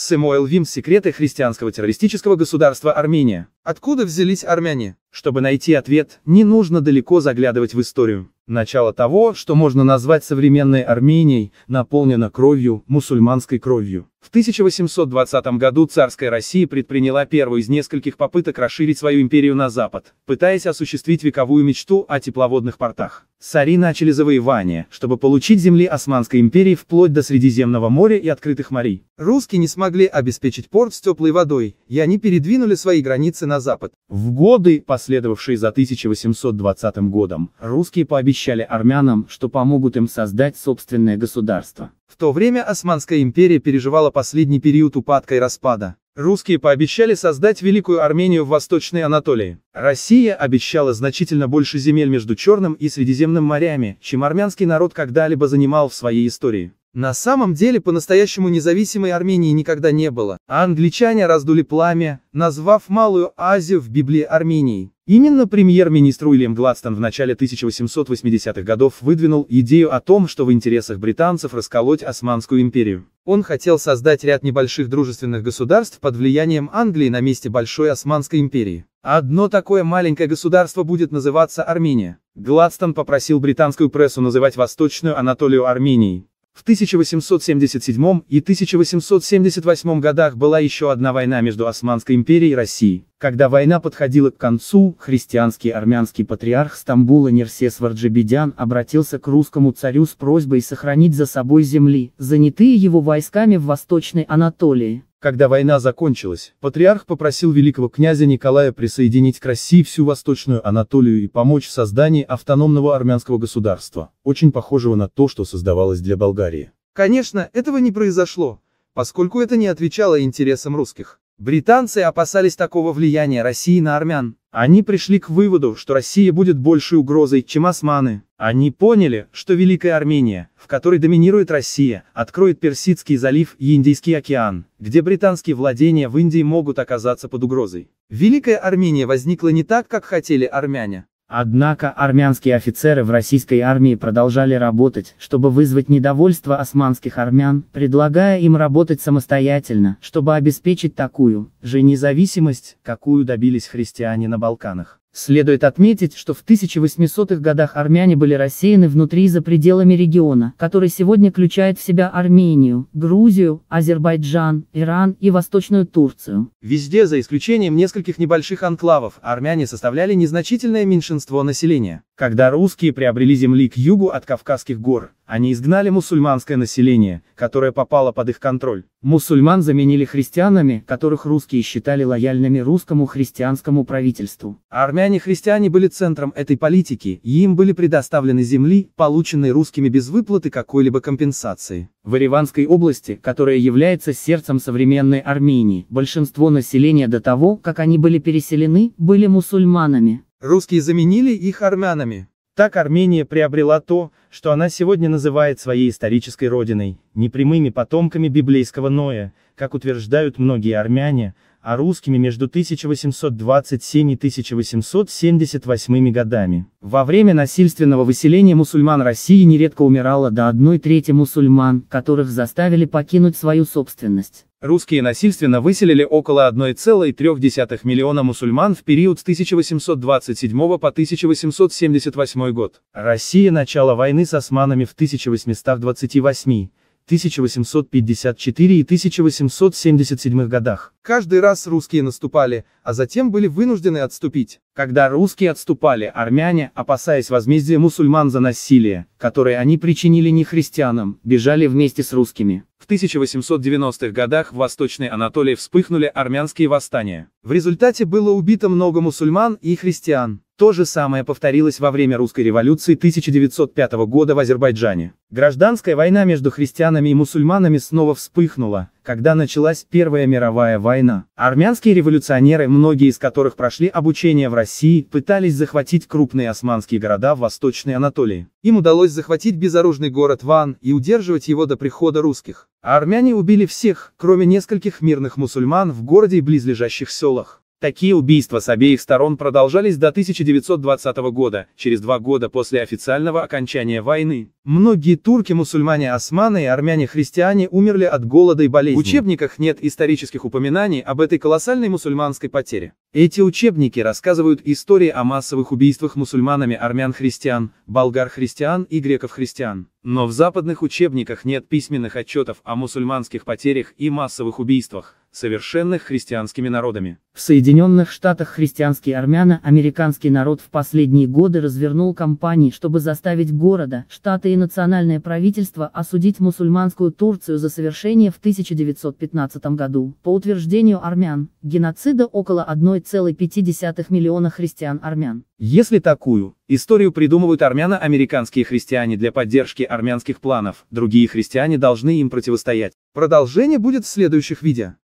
Сэмуэл Вимс «Секреты христианского террористического государства Армения». Откуда взялись армяне? Чтобы найти ответ, не нужно далеко заглядывать в историю. Начало того, что можно назвать современной Арменией, наполнено кровью, мусульманской кровью. В 1820 году царская Россия предприняла первую из нескольких попыток расширить свою империю на запад, пытаясь осуществить вековую мечту о тепловодных портах. Цари начали завоевание, чтобы получить земли Османской империи вплоть до Средиземного моря и открытых морей. Русские не смогли обеспечить порт с теплой водой, и они передвинули свои границы на запад. В годы, последовавшие за 1820 годом, русские пообещали армянам, что помогут им создать собственное государство. В то время Османская империя переживала последний период упадка и распада. Русские пообещали создать Великую Армению в Восточной Анатолии. Россия обещала значительно больше земель между Черным и Средиземным морями, чем армянский народ когда-либо занимал в своей истории. На самом деле по-настоящему независимой Армении никогда не было, а англичане раздули пламя, назвав Малую Азию в Библии Арменией. Именно премьер-министр Уильям Гладстон в начале 1880-х годов выдвинул идею о том, что в интересах британцев расколоть Османскую империю. Он хотел создать ряд небольших дружественных государств под влиянием Англии на месте Большой Османской империи. Одно такое маленькое государство будет называться Армения. Гладстон попросил британскую прессу называть Восточную Анатолию Арменией. В 1877 и 1878 годах была еще одна война между Османской империей и Россией. Когда война подходила к концу, христианский армянский патриарх Стамбула Нерсес Варджибедян обратился к русскому царю с просьбой сохранить за собой земли, занятые его войсками в Восточной Анатолии. Когда война закончилась, патриарх попросил великого князя Николая присоединить к России всю Восточную Анатолию и помочь в создании автономного армянского государства, очень похожего на то, что создавалось для Болгарии. Конечно, этого не произошло, поскольку это не отвечало интересам русских. Британцы опасались такого влияния России на армян. Они пришли к выводу, что Россия будет большей угрозой, чем османы. Они поняли, что Великая Армения, в которой доминирует Россия, откроет Персидский залив и Индийский океан, где британские владения в Индии могут оказаться под угрозой. Великая Армения возникла не так, как хотели армяне. Однако армянские офицеры в российской армии продолжали работать, чтобы вызвать недовольство османских армян, предлагая им работать самостоятельно, чтобы обеспечить такую же независимость, какую добились христиане на Балканах. Следует отметить, что в 1800-х годах армяне были рассеяны внутри и за пределами региона, который сегодня включает в себя Армению, Грузию, Азербайджан, Иран и Восточную Турцию. Везде, за исключением нескольких небольших анклавов, армяне составляли незначительное меньшинство населения. Когда русские приобрели земли к югу от Кавказских гор, они изгнали мусульманское население, которое попало под их контроль. Мусульман заменили христианами, которых русские считали лояльными русскому христианскому правительству. Армяне-христиане были центром этой политики, и им были предоставлены земли, полученные русскими без выплаты какой-либо компенсации. В Ереванской области, которая является сердцем современной Армении, большинство населения до того, как они были переселены, были мусульманами. Русские заменили их армянами. Так Армения приобрела то, что она сегодня называет своей исторической родиной, непрямыми потомками библейского Ноя, как утверждают многие армяне, а русскими между 1827 и 1878 годами. Во время насильственного выселения мусульман России нередко умирало до одной трети мусульман, которых заставили покинуть свою собственность. Русские насильственно выселили около 1,3 миллиона мусульман в период с 1827 по 1878 год. Россия начала войны с османами в 1828, 1854 и 1877 годах. Каждый раз русские наступали, а затем были вынуждены отступить. Когда русские отступали, армяне, опасаясь возмездия мусульман за насилие, которое они причинили не христианам, бежали вместе с русскими. В 1890-х годах в Восточной Анатолии вспыхнули армянские восстания. В результате было убито много мусульман и христиан. То же самое повторилось во время русской революции 1905 года в Азербайджане. Гражданская война между христианами и мусульманами снова вспыхнула, когда началась Первая мировая война. Армянские революционеры, многие из которых прошли обучение в России, пытались захватить крупные османские города в Восточной Анатолии. Им удалось захватить безоружный город Ван и удерживать его до прихода русских. А армяне убили всех, кроме нескольких мирных мусульман в городе и близлежащих селах. Такие убийства с обеих сторон продолжались до 1920 года, через два года после официального окончания войны. Многие турки-мусульмане османы и армяне-христиане умерли от голода и болезней. В учебниках нет исторических упоминаний об этой колоссальной мусульманской потере. Эти учебники рассказывают истории о массовых убийствах мусульманами армян-христиан, болгар-христиан и греков-христиан. Но в западных учебниках нет письменных отчетов о мусульманских потерях и массовых убийствах совершенных христианскими народами. В Соединенных Штатах христианские армяне, американский народ в последние годы развернул кампании, чтобы заставить города, штаты и национальное правительство осудить мусульманскую Турцию за совершение в 1915 году, по утверждению армян, геноцида около 1,5 миллиона христиан-армян. Если такую историю придумывают армяно-американские христиане для поддержки армянских планов, другие христиане должны им противостоять. Продолжение будет в следующих видео.